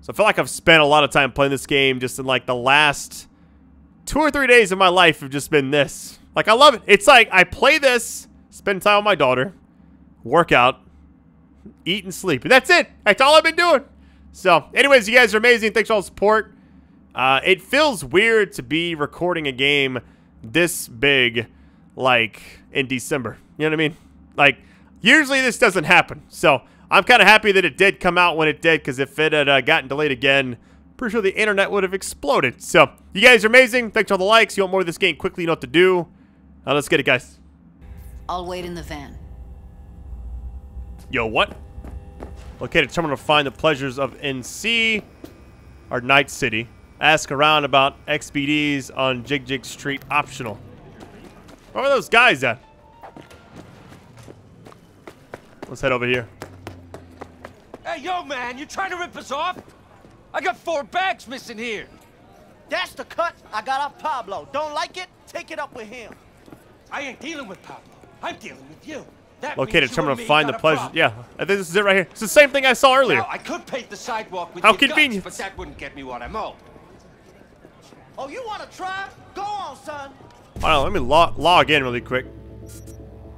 So I feel like I've spent a lot of time playing this game just in like the last two or three days of my life have just been this. Like I love it. It's like I play this, spend time with my daughter, work out, eat and sleep. And that's it. That's all I've been doing. So anyways, you guys are amazing. Thanks for all the support. Uh, it feels weird to be recording a game this big like in December. You know what I mean? Like usually this doesn't happen. So I'm kind of happy that it did come out when it did because if it had uh, gotten delayed again, pretty sure the internet would have exploded. So you guys are amazing. Thanks for all the likes. You want more of this game quickly, you know what to do. Now let's get it, guys. I'll wait in the van. Yo, what? Located terminal to find the pleasures of NC, our Night City. Ask around about XBDs on Jig Jig Street optional. Where are those guys at? Let's head over here. Hey, yo, man, you trying to rip us off? I got four bags missing here. That's the cut I got off Pablo. Don't like it? Take it up with him. I ain't dealing with Pablo. I'm dealing with you. That Located means terminal to find the pleasure. problem. Yeah, I think this is it right here. It's the same thing I saw earlier. Now, I could pave the sidewalk with How your guts, but that wouldn't get me what I'm owed. Oh, you want to try? Go on, son. Hold on, let me log, log in really quick.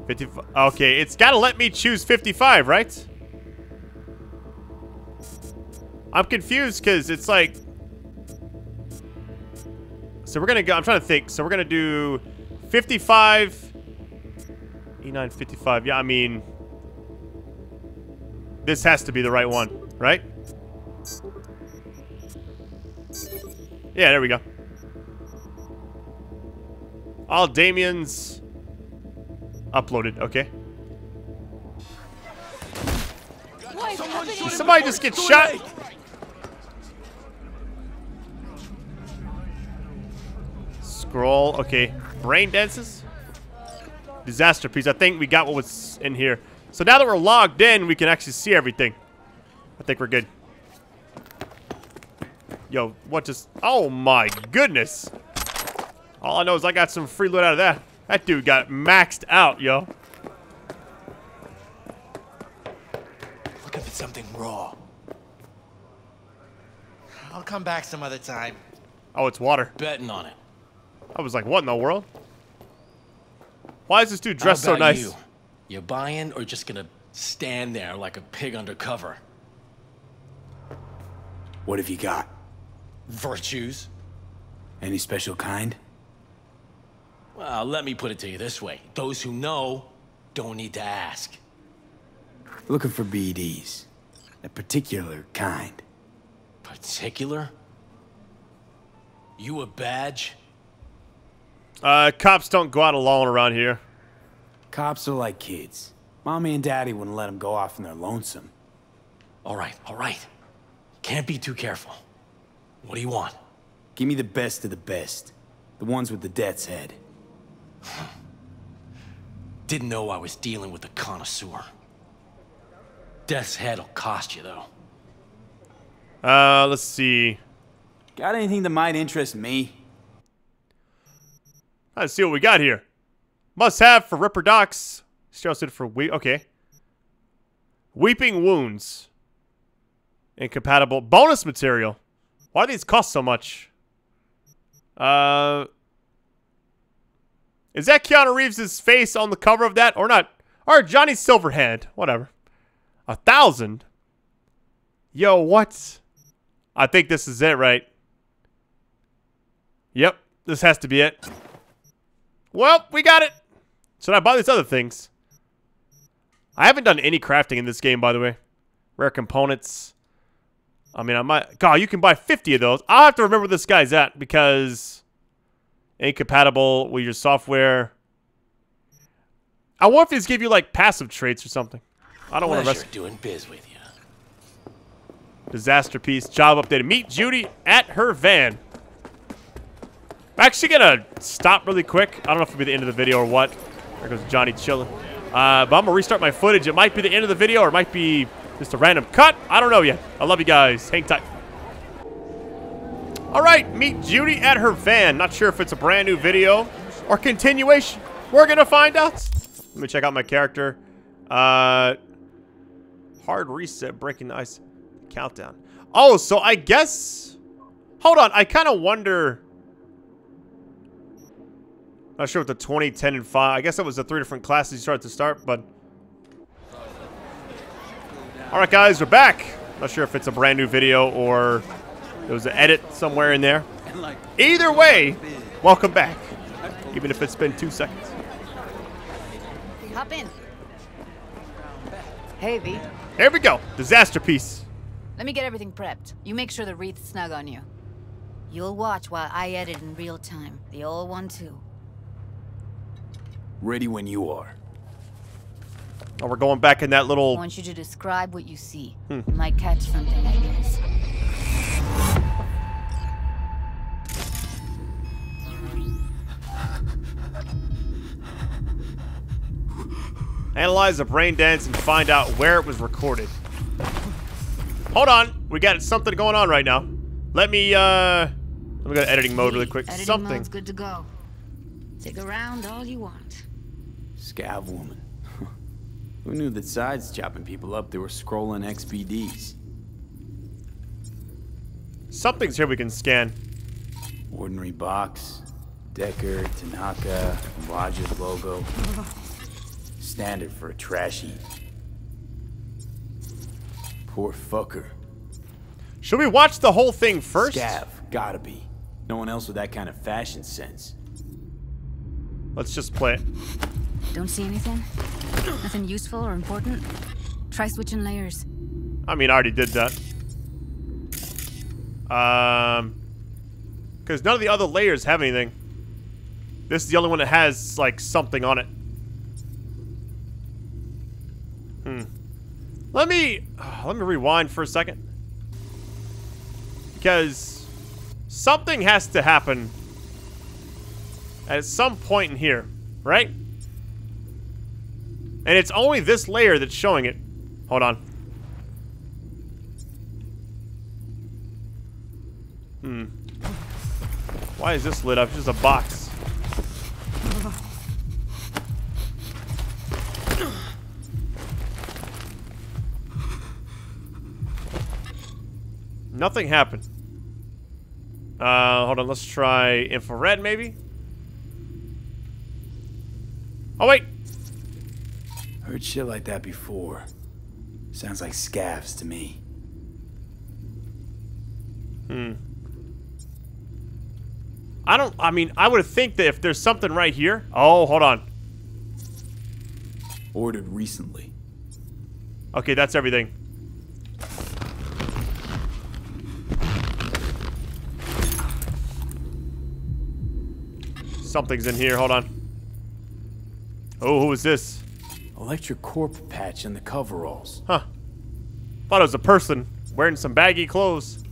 55. Okay, it's got to let me choose 55, right? I'm confused because it's like... So we're going to go... I'm trying to think. So we're going to do 55... E9 55. Yeah, I mean... This has to be the right one, right? Yeah, there we go. All Damien's uploaded. Okay. Somebody just get shot? Scroll. Okay. Brain dances. Disaster piece. I think we got what was in here. So now that we're logged in, we can actually see everything. I think we're good. Yo, what just... Oh my goodness. All I know is I got some free loot out of that. That dude got maxed out, yo. Look Looking for something raw. I'll come back some other time. Oh, it's water. Betting on it. I was like, what in the world? Why is this dude dressed so nice? You? You buying or just gonna stand there like a pig under cover? What have you got? Virtuos? Any special kind? Well, let me put it to you this way. Those who know don't need to ask. Looking for BDs. A particular kind. Particular? You a badge? Uh, cops don't go out alone around here. Cops are like kids. Mommy and daddy wouldn't let them go off in their lonesome. All right, all right. Can't be too careful. What do you want? Give me the best of the best. The ones with the death's head. Didn't know I was dealing with a connoisseur. Death's head'll cost you, though. Uh, let's see. Got anything that might interest me? Let's see what we got here. Must have for Ripper Docs. Still for we. Okay. Weeping Wounds. Incompatible. Bonus material. Why do these cost so much? Uh. Is that Keanu Reeves' face on the cover of that or not? Or Johnny Silverhand. Whatever. A thousand. Yo, what? I think this is it, right? Yep. This has to be it. Well, we got it. Should I buy these other things? I haven't done any crafting in this game, by the way. Rare components. I mean, I might... God, you can buy 50 of those. I'll have to remember where this guy's at because... Incompatible with your software. I wonder if these give you, like, passive traits or something. I don't want to rest... doing biz with you. Disaster piece. Job updated. Meet Judy at her van. I'm actually gonna stop really quick. I don't know if it'll be the end of the video or what. There goes Johnny chilling. Uh, but I'm gonna restart my footage. It might be the end of the video or it might be just a random cut. I don't know yet. I love you guys. Hang tight. All right, meet Judy at her van. Not sure if it's a brand new video or continuation. We're gonna find out. Let me check out my character. Uh, hard reset, breaking the ice. Countdown. Oh, so I guess... Hold on, I kind of wonder... Not sure what the 20, 10, and 5... I guess that was the three different classes you started to start, but... Alright guys, we're back! Not sure if it's a brand new video or there was an edit somewhere in there. Either way, welcome back. Even if it's been two seconds. Hop in. Hey, V. Here we go. Disaster piece. Let me get everything prepped. You make sure the wreath's snug on you. You'll watch while I edit in real time. The old one, too. Ready when you are. Oh, we're going back in that little... I want you to describe what you see. You might catch something I miss. Analyze the brain dance and find out where it was recorded. Hold on. We got something going on right now. Let me, uh... Let me go to editing mode really quick. Editing something. mode's good to go. Take around all you want. Scav woman. Who knew that sides chopping people up, they were scrolling XBDs? Something's here we can scan. Ordinary box, Decker, Tanaka, Rogers logo. Standard for a trash heap. Poor fucker. Should we watch the whole thing first? Scav, gotta be. No one else with that kind of fashion sense. Let's just play it. Don't see anything? Nothing useful or important? Try switching layers. I mean, I already did that. Um... Because none of the other layers have anything. This is the only one that has, like, something on it. Hmm. Let me... let me rewind for a second. Because... Something has to happen at some point in here, right? And it's only this layer that's showing it. Hold on. Hmm. Why is this lit up? It's just a box. Nothing happened. Uh, hold on. Let's try infrared, maybe? Oh, wait. Heard shit like that before. Sounds like scavs to me. Hmm. I don't, I mean, I would think that if there's something right here. Oh, hold on. Ordered recently. Okay, that's everything. Something's in here. Hold on. Oh, who is this? Electric corp patch in the coveralls. Huh. Thought it was a person wearing some baggy clothes.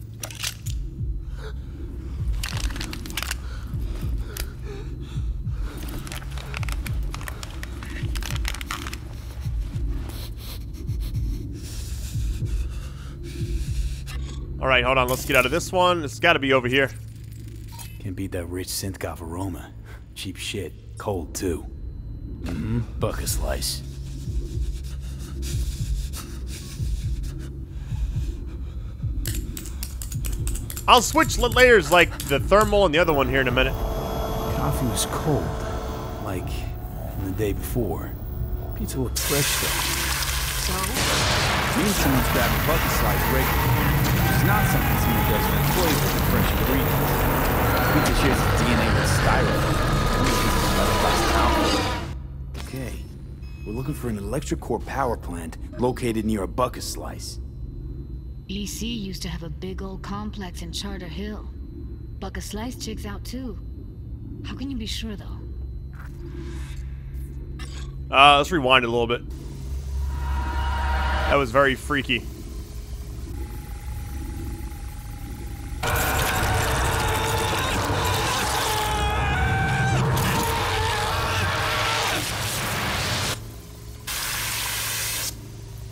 All right, hold on. Let's get out of this one. It's got to be over here. Can't beat that rich synthcaf aroma. Cheap shit. Cold, too. Mm-hmm. Buck a slice. I'll switch layers like the thermal and the other one here in a minute. Coffee was cold. Like from the day before. Pizza looked fresh, though. So? Means someone's a Buck a Slice regularly. It's not something someone does for employees with the fresh ingredients. Pizza shares its DNA with styrofoam. Okay. We're looking for an Electric Corp power plant located near a Buck a Slice. EC used to have a big old complex in Charter Hill. Buck a Slice chicks out too. How can you be sure though? Uh, let's rewind a little bit. That was very freaky.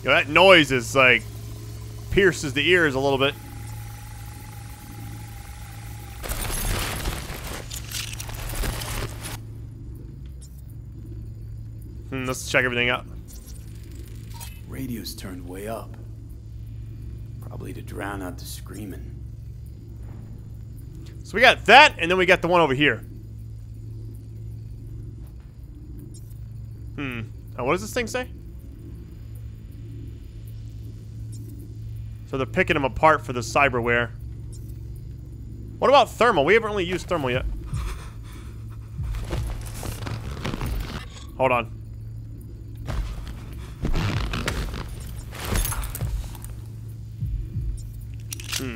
You know, that noise is like pierces the ears a little bit. Hmm, let's check everything out. Radio's turned way up. Probably to drown out the screaming. So we got that, and then we got the one over here. Hmm. Oh, what does this thing say? So they're picking them apart for the cyberware. What about thermal? We haven't really used thermal yet. Hold on. Hmm.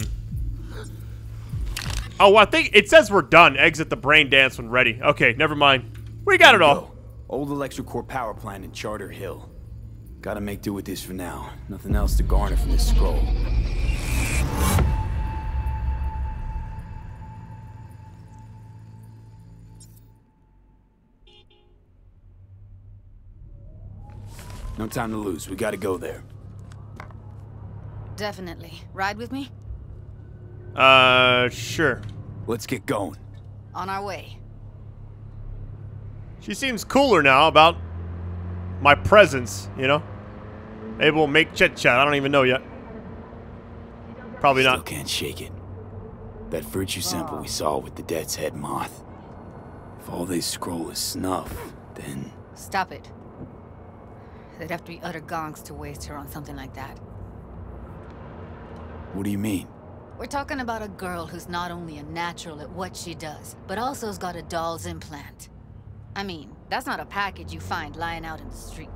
Oh, I think it says we're done. Exit the brain dance when ready. Okay, never mind. We got it all. Old Electric Corp power plant in Charter Hill. Gotta make do with this for now. Nothing else to garner from this scroll. No time to lose. We gotta go there. Definitely. Ride with me? Uh, sure. Let's get going. On our way. She seems cooler now about my presence, you know? Maybe we'll make chit chat. I don't even know yet. Probably Still not. can't shake it. That virtuo sample we saw with the Death's Head moth. If all they scroll is snuff, then Stop it. They'd have to be utter gonks to waste her on something like that. what do you mean? We're talking about a girl who's not only a natural at what she does, but also has got a doll's implant. I mean, that's not a package you find lying out in the street.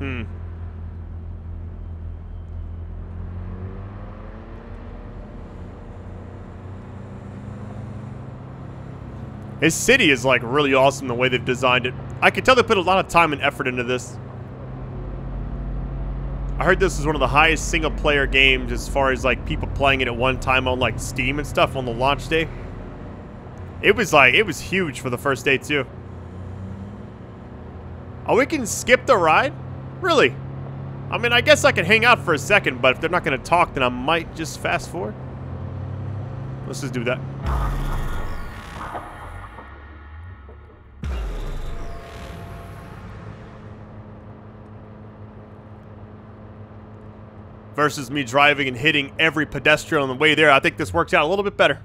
Hmm. His city is like really awesome the way they've designed it. I could tell they put a lot of time and effort into this. I heard this is one of the highest single player games as far as like people playing it at one time on like Steam and stuff on the launch day. It was like, it was huge for the first day too. Oh, we can skip the ride? Really? I mean, I guess I can hang out for a second, but if they're not going to talk, then I might just fast forward. Let's just do that. Versus me driving and hitting every pedestrian on the way there, I think this works out a little bit better.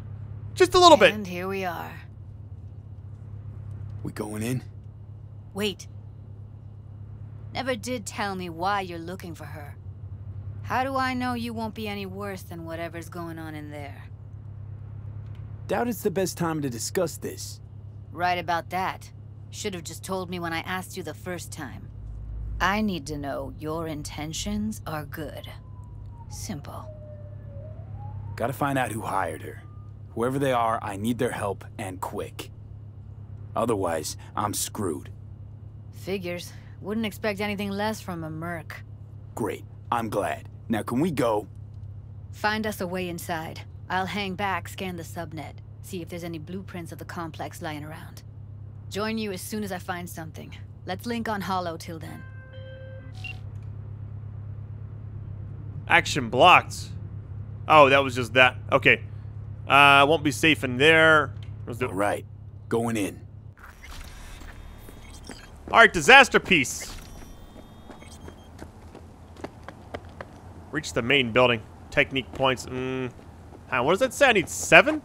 Just a little bit. And here we are. We going in? Wait. Never did tell me why you're looking for her. How do I know you won't be any worse than whatever's going on in there? Doubt it's the best time to discuss this. Right about that. Should have just told me when I asked you the first time. I need to know your intentions are good. Simple. Gotta find out who hired her. Whoever they are, I need their help, and quick. Otherwise, I'm screwed. Figures. Wouldn't expect anything less from a merc. Great. I'm glad. Now can we go? Find us a way inside. I'll hang back, scan the subnet, see if there's any blueprints of the complex lying around. Join you as soon as I find something. Let's link on Holo till then. Action blocked. Oh, that was just that. Okay. Uh, won't be safe in there. Let's do. All right. Going in. All right, disaster piece. Reach the main building. Technique points. Mm. What does that say? I need seven?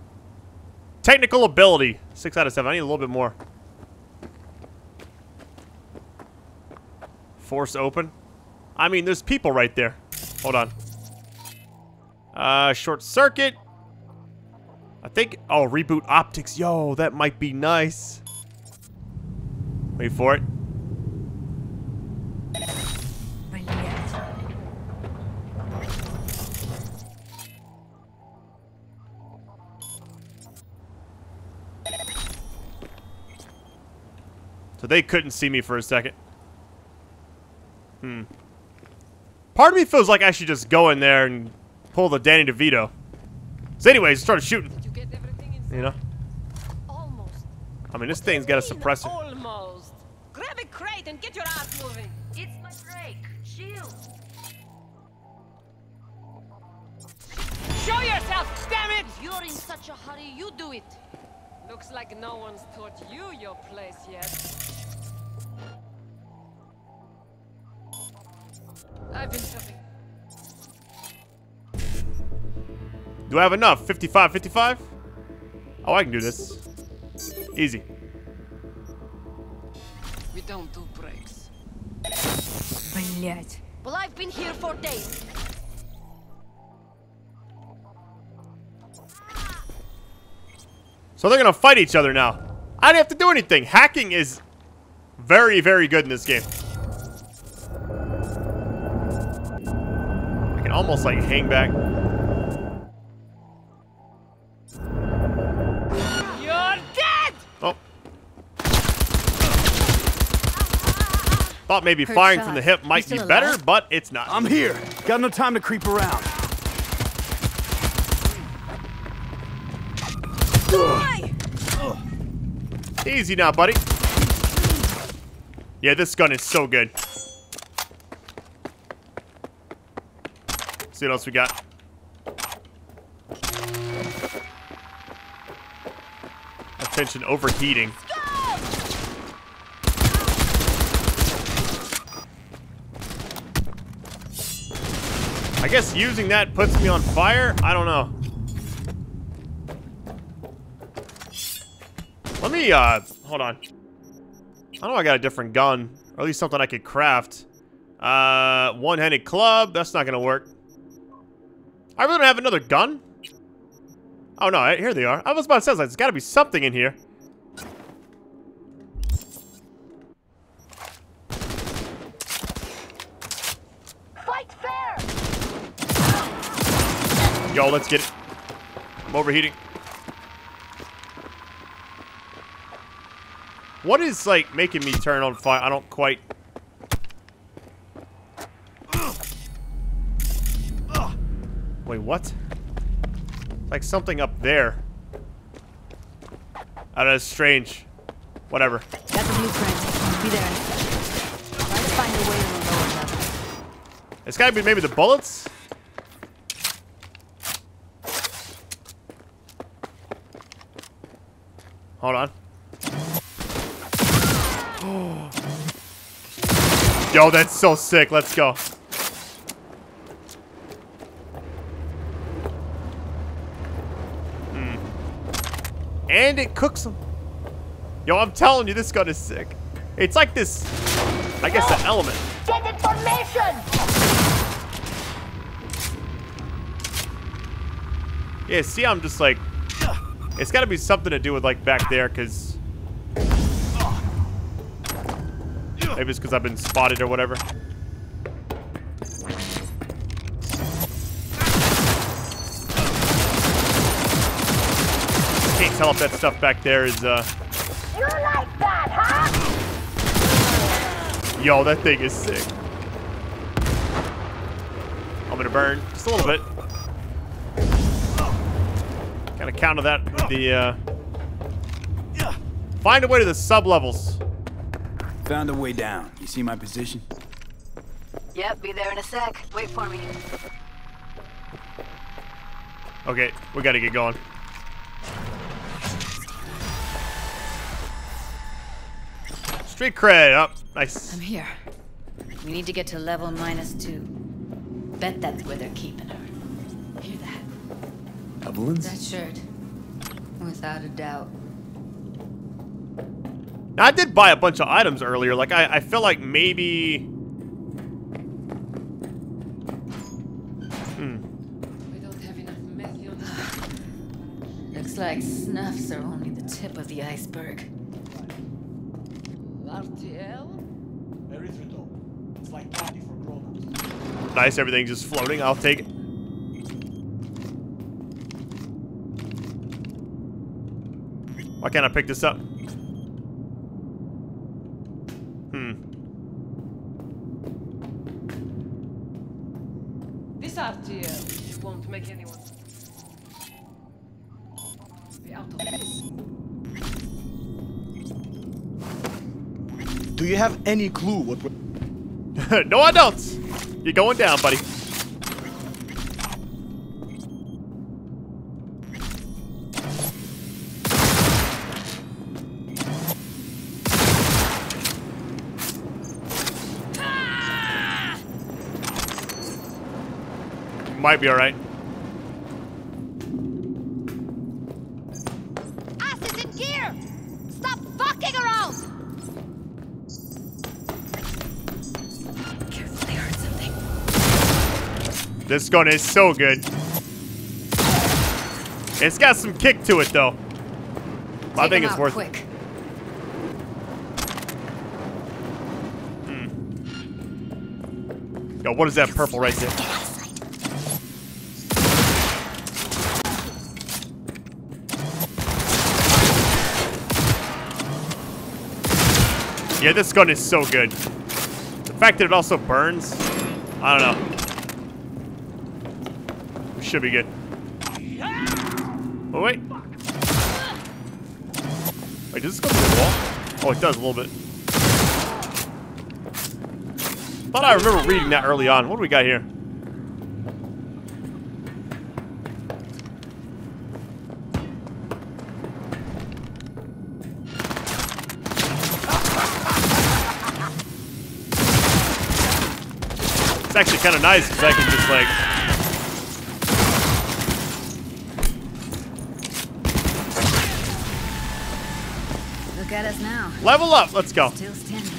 Technical ability. Six out of seven. I need a little bit more. Force open. I mean, there's people right there. Hold on. Uh, short circuit. I think, oh, reboot optics. Yo, that might be nice. Wait for it. So they couldn't see me for a second. Hmm. Part of me feels like I should just go in there and pull the Danny DeVito. So anyways, started shooting. You get everything inside? You know? Almost. I mean, this thing's got a suppressor. Almost. Grab a crate and get your ass moving. It's my break. Shield. Show yourself, damn it! If you're in such a hurry, you do it. Looks like no one's taught you your place yet. I've been shopping. Do I have enough? 55, 55? Oh, I can do this. Easy. We don't do breaks. Блять. Well, I've been here for days. So they're gonna fight each other now. I didn't have to do anything. Hacking is very, very good in this game. I can almost like hang back. You're dead! Oh. Thought maybe Hurt firing from the hip might be still better, but it's not. I'm here. Got no time to creep around. Easy now, buddy. Yeah, this gun is so good. See what else we got. Attention overheating. I guess using that puts me on fire? I don't know. Let me, uh, hold on. I know I got a different gun, or at least something I could craft. Uh, one-handed club, that's not gonna work. I really don't have another gun? Oh no, here they are. I was about to say, there's gotta be something in here. Fight fair! Yo, let's get it. I'm overheating. What is, like, making me turn on fire? I don't quite... Wait, what? Like something up there. Oh, that's strange. Whatever. Got the blueprint. Be there in a sec. Try to find a way to lower level. It's gotta be maybe the bullets? Hold on. Yo, that's so sick. Let's go. Hmm. And it cooks them. Yo, I'm telling you, this gun is sick. It's like this, I guess, an element. Get information! Yeah, see, I'm just like, it's got to be something to do with like back there, cause maybe it's because I've been spotted or whatever. Can't tell if that stuff back there is. uh... You like that, huh? Yo, that thing is sick. I'm gonna burn just a little bit. Kind of counter that with the, uh... Find a way to the sub-levels. Found a way down. You see my position? Yep, be there in a sec. Wait for me. Okay, we gotta get going. Street cred up. Nice. I'm here. We need to get to level minus two. Bet that's where they're keeping her. Hear that? Evelyn's? That shirt. Without a doubt. Now, I did buy a bunch of items earlier. Like, I, I feel like maybe... We don't have enough meth Looks like snuffs are only the tip of the iceberg. RTL? It's like candy for grown-ups. Nice, everything just floating. I'll take it. Why can't I pick this up? Hmm. This RTL won't make anyone. Be out of this. Do you have any clue what we're... no, I don't. You're going down, buddy. might be alright. This gun is so good. It's got some kick to it, though. But I think it's worth it. quick. Hmm. Yo, what is that purple right there? Yeah, this gun is so good. The fact that it also burns, I don't know. We should be good. Oh, wait. Wait, does this go through the wall? Oh, it does a little bit. Thought I remember reading that early on. What do we got here? It's actually kind of nice because I can just like Look at us now. level up. Let's go. Still standing.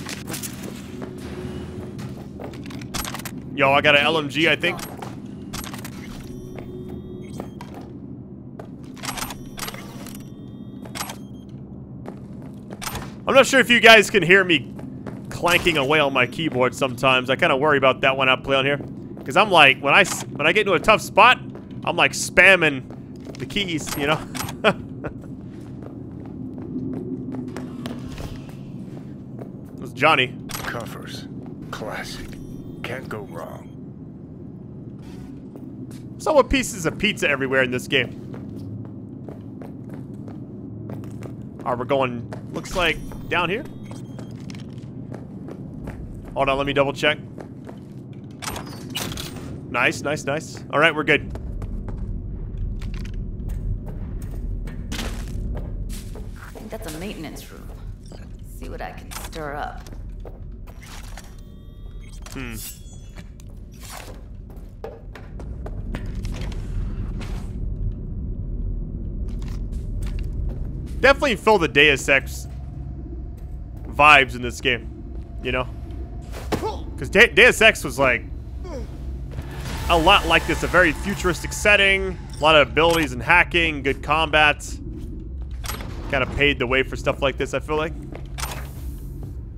Yo, I got an LMG, I think. I'm not sure if you guys can hear me clanking away on my keyboard sometimes. I kind of worry about that when I play on here. Because I'm like, when I, s- when I get into a tough spot, I'm like spamming the keys, you know? It's Johnny. Cuffers. Classic. Can't go wrong. So what pieces of pizza everywhere in this game? Are we going, looks like, down here? Hold on, let me double check. Nice, nice, nice. All right, we're good. I think that's a maintenance room. See what I can stir up. Hmm. Definitely feel the Deus Ex vibes in this game, you know? Because De Deus Ex was like a lot like this, a very futuristic setting, a lot of abilities and hacking, good combat. Kind of paved the way for stuff like this, I feel like.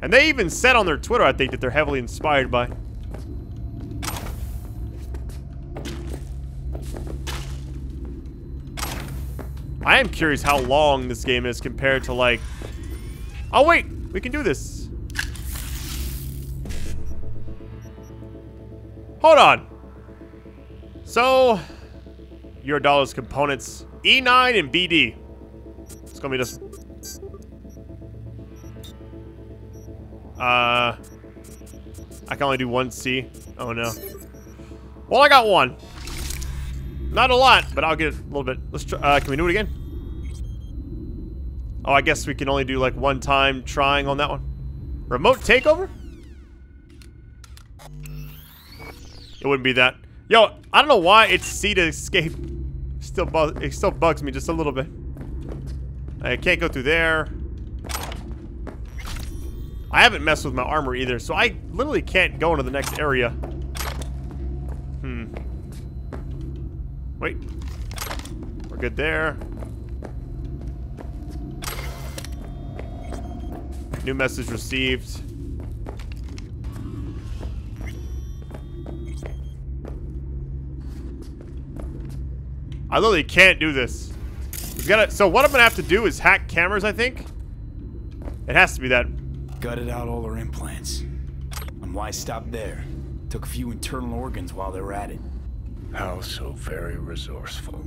And they even said on their Twitter, I think, that they're heavily inspired by. I am curious how long this game is compared to like... Oh wait, we can do this. Hold on. So, your Eurodollar's components, E9 and BD. It's gonna be just... Uh... I can only do one C. Oh no. Well, I got one. Not a lot, but I'll get a little bit. Let's try. Uh, can we do it again? Oh, I guess we can only do like one time trying on that one. Remote takeover? It wouldn't be that. Yo, I don't know why it's C to escape. Still, it still bugs me just a little bit. I can't go through there. I haven't messed with my armor either, so I literally can't go into the next area. Hmm. Wait. We're good there. New message received. I literally can't do this. Gotta, so what I'm gonna have to do is hack cameras, I think. It has to be that. Gutted out all her implants. And why stop there? Took a few internal organs while they were at it. How so very resourceful.